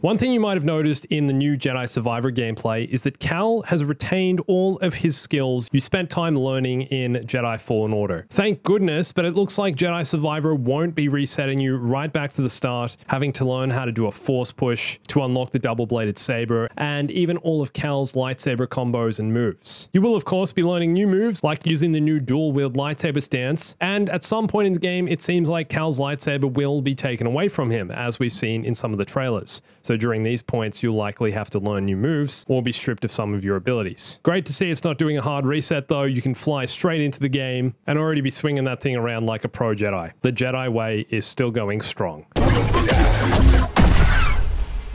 One thing you might have noticed in the new Jedi Survivor gameplay is that Cal has retained all of his skills you spent time learning in Jedi Fallen Order. Thank goodness, but it looks like Jedi Survivor won't be resetting you right back to the start, having to learn how to do a force push to unlock the double-bladed saber, and even all of Cal's lightsaber combos and moves. You will of course be learning new moves like using the new dual-wield lightsaber stance, and at some point in the game it seems like Cal's lightsaber will be taken away from him, as we've seen in some of the trailers. So during these points, you'll likely have to learn new moves or be stripped of some of your abilities. Great to see it's not doing a hard reset though. You can fly straight into the game and already be swinging that thing around like a pro Jedi. The Jedi way is still going strong.